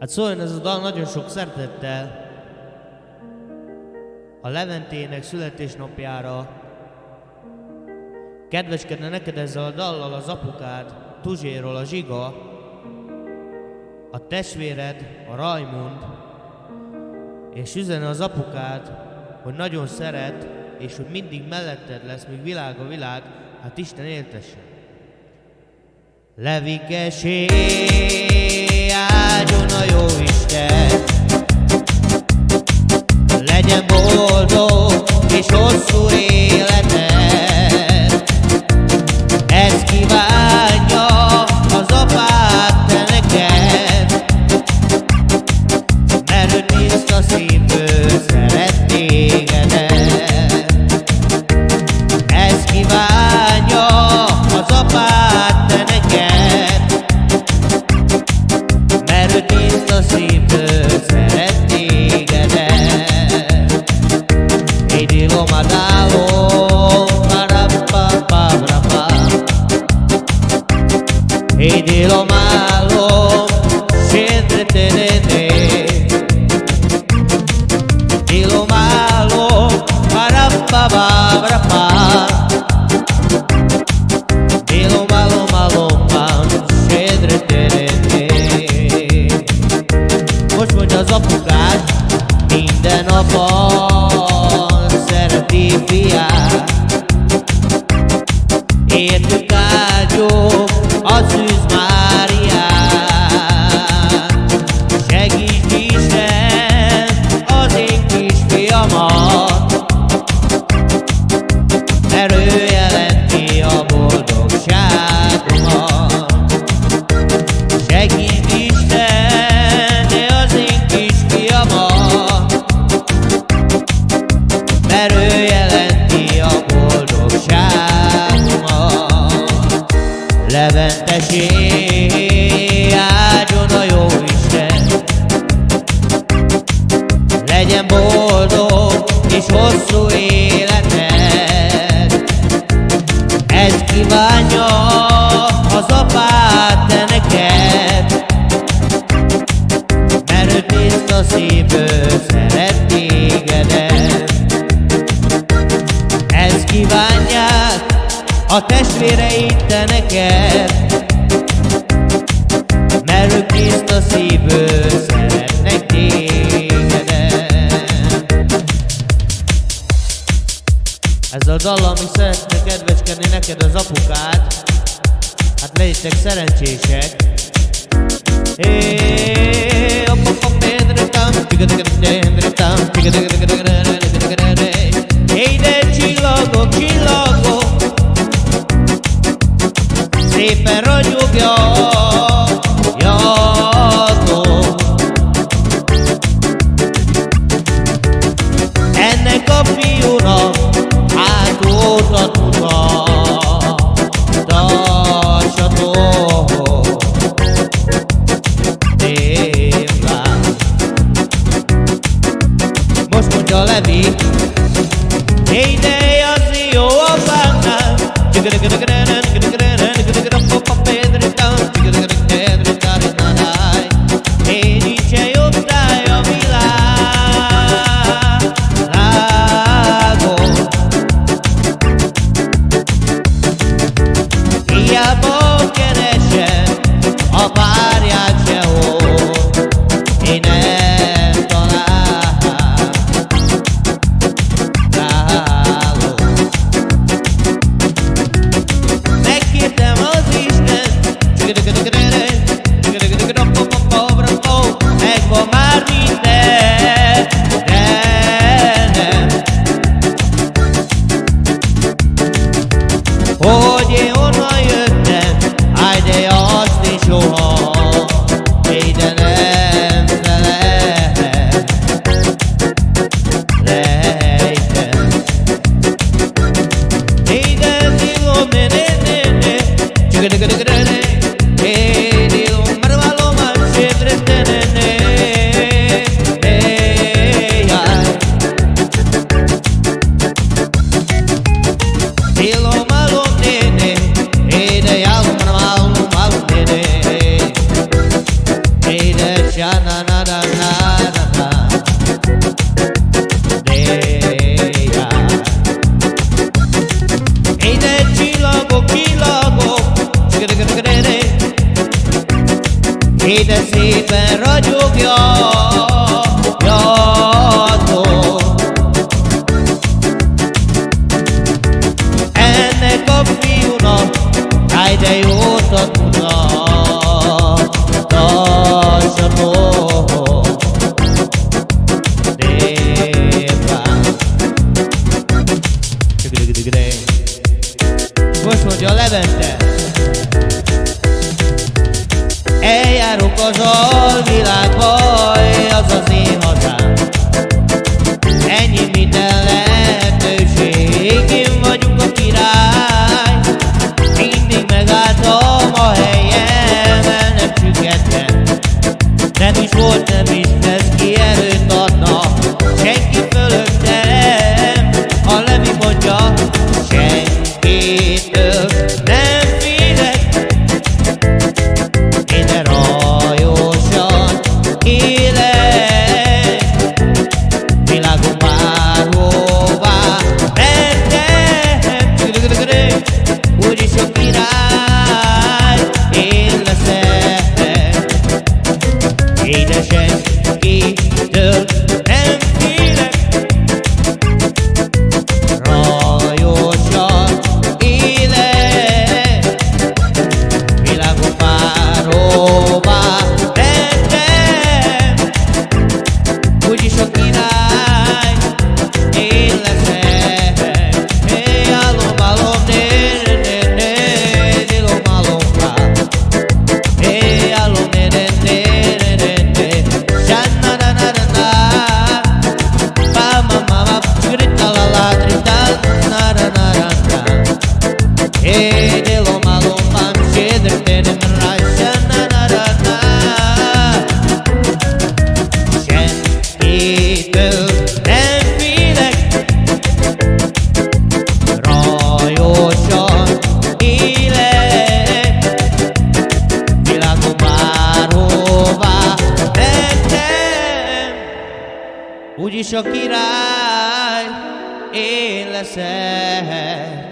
Hát szóljon ez a dal nagyon sok szeretettel. A Leventének születésnapjára. Kedveskedne neked ezzel a dallal az apukád, Tuzséról a Zsiga, a testvéred, a Rajmund, és üzene az apukád, hogy nagyon szeret, és hogy mindig melletted lesz, míg világ a világ, hát Isten éltesse. Levikesé, Ezt kívánja y de lo malo se entretiene. De lo malo para pa para pa. Y lo malo malo pa se entretiene. Os muitas oportunidades ainda não posso certificar. E é tu Leventesé, áldjon a jó Isten, legyen boldog és hosszú életed. Ezt kívánja az apád te neked, mert ő tiszta szívből szeret tégedet. Ezt kívánják a testvéreid te neked, mert ők tiszta szívből szeretnek tégedet. Ez a dal, ami szeretne kedveskedni neked az apukád, hát legyetek szerencsések. Hey, op, op, op, Dios. mindez ki erőt adna, senki fölöttem, ha Levi senkitől nem félek. Én rajosan, én édesem, kétől úgyis a király én leszek.